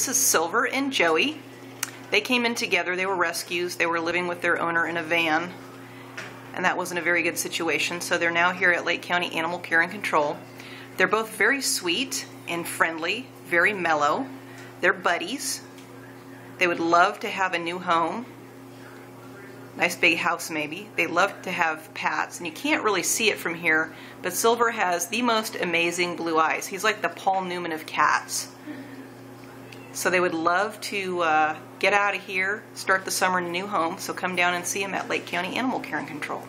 This is Silver and Joey. They came in together. They were rescues. They were living with their owner in a van, and that wasn't a very good situation. So they're now here at Lake County Animal Care and Control. They're both very sweet and friendly, very mellow. They're buddies. They would love to have a new home. Nice big house, maybe. They love to have pets, and you can't really see it from here, but Silver has the most amazing blue eyes. He's like the Paul Newman of cats. So they would love to uh, get out of here, start the summer in a new home, so come down and see them at Lake County Animal Care and Control.